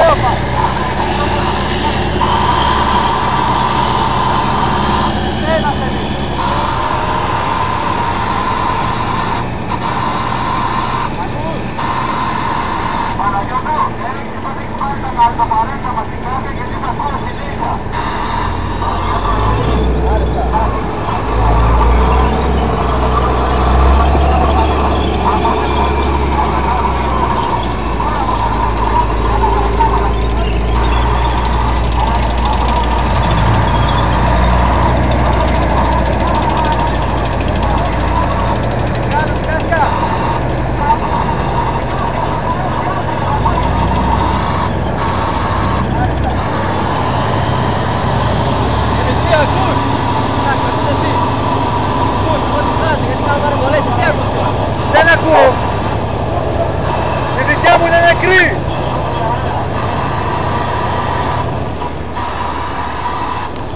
Valeu, pai! такого. Життя буде на крив.